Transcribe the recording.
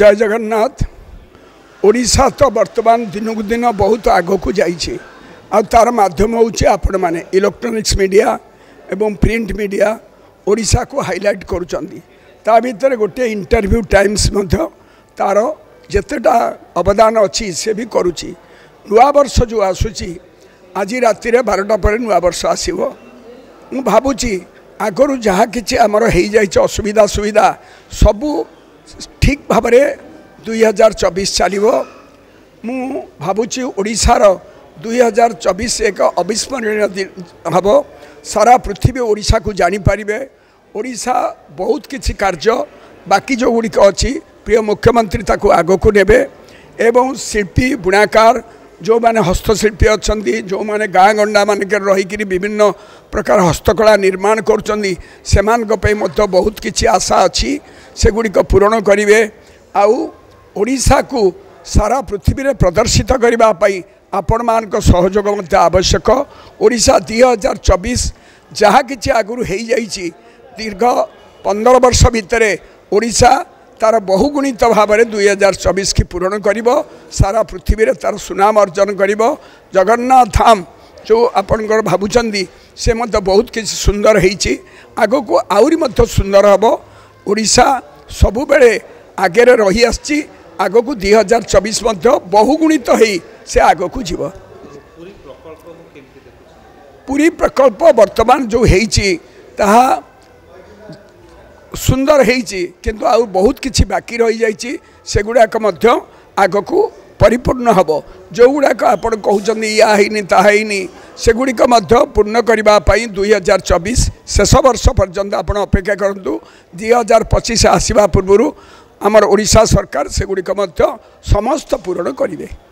জয় জগন্নাথ ଓଡ଼ିଶା ତ ବର୍ତ୍ତମାନ ଦିନକୁ ଦିନ ବହୁତ ଆଗକୁ ଯାଇଛି ଆଉ ତା'ର ମାଧ୍ୟମ ହେଉଛି ଆପଣମାନେ ଇଲେକ୍ଟ୍ରୋନିକ୍ସ ମିଡ଼ିଆ ଏବଂ ପ୍ରିଣ୍ଟ ମିଡ଼ିଆ ଓଡ଼ିଶାକୁ ହାଇଲାଇଟ୍ କରୁଛନ୍ତି ତା ଭିତରେ ଗୋଟିଏ ଇଣ୍ଟରଭ୍ୟୁ ଟାଇମ୍ସ ମଧ୍ୟ ତା'ର ଯେତେଟା ଅବଦାନ ଅଛି ସେ ବି କରୁଛି ନୂଆବର୍ଷ ଯେଉଁ ଆସୁଛି ଆଜି ରାତିରେ ବାରଟା ପରେ ନୂଆବର୍ଷ ଆସିବ ମୁଁ ଭାବୁଛି ଆଗରୁ ଯାହା କିଛି ଆମର ହେଇଯାଇଛି ଅସୁବିଧା ସୁବିଧା ସବୁ ଠିକ୍ ଭାବରେ ଦୁଇ ହଜାର ଚବିଶ ଚାଲିବ ମୁଁ ଭାବୁଛି ଓଡ଼ିଶାର ଦୁଇ ହଜାର ଚବିଶ ଏକ ଅବିସ୍ମରଣୀୟ ହେବ ସାରା ପୃଥିବୀ ଓଡ଼ିଶାକୁ ଜାଣିପାରିବେ ଓଡ଼ିଶା ବହୁତ କିଛି କାର୍ଯ୍ୟ ବାକି ଯେଉଁଗୁଡ଼ିକ ଅଛି ପ୍ରିୟ ମୁଖ୍ୟମନ୍ତ୍ରୀ ତାକୁ ଆଗକୁ ନେବେ ଏବଂ ଶିଳ୍ପୀ ବୁଣାକାର ଯେଉଁମାନେ ହସ୍ତଶିଳ୍ପୀ ଅଛନ୍ତି ଯେଉଁମାନେ ଗାଁ ଗଣ୍ଡାମାନଙ୍କରେ ରହିକରି ବିଭିନ୍ନ ପ୍ରକାର ହସ୍ତକଳା ନିର୍ମାଣ କରୁଛନ୍ତି ସେମାନଙ୍କ ପାଇଁ ମଧ୍ୟ ବହୁତ କିଛି ଆଶା ଅଛି ସେଗୁଡ଼ିକ ପୂରଣ କରିବେ ଆଉ ଓଡ଼ିଶାକୁ ସାରା ପୃଥିବୀରେ ପ୍ରଦର୍ଶିତ କରିବା ପାଇଁ ଆପଣମାନଙ୍କ ସହଯୋଗ ମଧ୍ୟ ଆବଶ୍ୟକ ଓଡ଼ିଶା ଦୁଇ ହଜାର ଚବିଶ ଯାହା କିଛି ଆଗରୁ ହୋଇଯାଇଛି ଦୀର୍ଘ ପନ୍ଦର ବର୍ଷ ଭିତରେ ଓଡ଼ିଶା তার বহুগুণিত ভাবে দুই হাজার চবিশকে পূরণ করব সারা পৃথিবীর তার সুনাম অর্জন করব জগন্নাথ ধাম যে আপনার ভাবুচার সে মতো বহুত কিছু সুন্দর হয়েছি আগুক আহরি মধ্যে সুন্দর হব ওড়শা সবুবেলে আগে রহি আসছি আগুক দুই হাজার চবিশ মধ্যে বহুগুণিত হয়ে সে আগুক যাব পুরী প্রকল্প বর্তমান যে হয়েছি তাহা सुंदर किंतु बहुत किसी बाकी रही जागुड़ाक आग को परिपूर्ण हे जो गुड़ाक आप कहनी ताइनि सेगुड़िक पूर्ण करने दुई हजार चबीश शेष वर्ष पर्यन आप अपेक्षा करूँ दुई हजार पचिश आसवा पूर्व आम ओडा सरकार से गुड़िक समस्त पूरण करेंगे